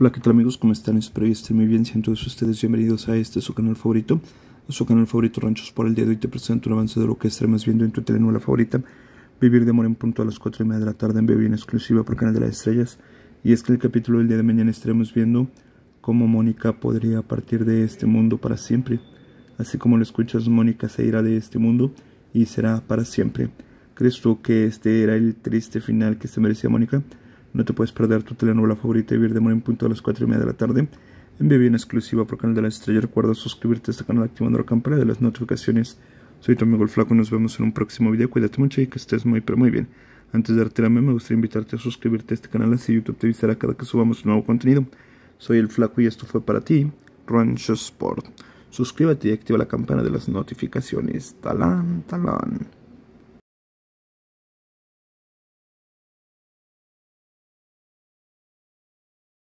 Hola, ¿qué tal amigos? ¿Cómo están? Espero que estén muy bien. Sean todos ustedes bienvenidos a este su canal favorito, su canal favorito Ranchos por el día de hoy. Te presento un avance de lo que estaremos viendo en tu telenovela favorita, Vivir de Amor en punto a las 4 y media de la tarde en vivo en exclusiva por Canal de las Estrellas. Y es que el capítulo del día de mañana estaremos viendo cómo Mónica podría partir de este mundo para siempre. Así como lo escuchas, Mónica se irá de este mundo y será para siempre. ¿Crees tú que este era el triste final que se merecía Mónica? No te puedes perder tu telenovela favorita Vivir de Amor en punto a las 4 y media de la tarde. En vivo exclusiva por Canal de la Estrella. Recuerda suscribirte a este canal activando la campana de las notificaciones. Soy tu amigo el Flaco y nos vemos en un próximo video. Cuídate mucho y que estés muy pero muy bien. Antes de retirarme me gustaría invitarte a suscribirte a este canal así YouTube te avisará cada que subamos nuevo contenido. Soy el Flaco y esto fue para ti, Rancho Sport. Suscríbete y activa la campana de las notificaciones. Talán, talán.